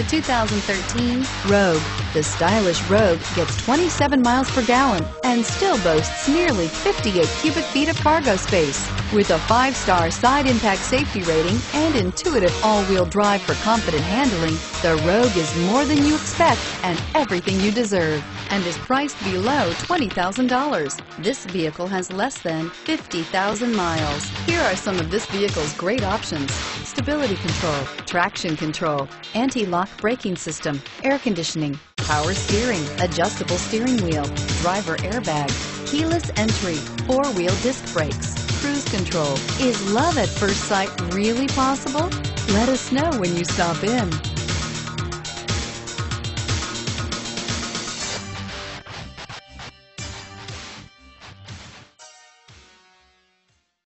The 2013 Rogue. The stylish Rogue gets 27 miles per gallon and still boasts nearly 58 cubic feet of cargo space. With a five-star side impact safety rating and intuitive all-wheel drive for confident handling, the Rogue is more than you expect and everything you deserve and is priced below $20,000. This vehicle has less than 50,000 miles. Here are some of this vehicle's great options. Stability control, traction control, anti-lock braking system, air conditioning, power steering, adjustable steering wheel, driver airbag, keyless entry, four-wheel disc brakes, cruise control. Is love at first sight really possible? Let us know when you stop in.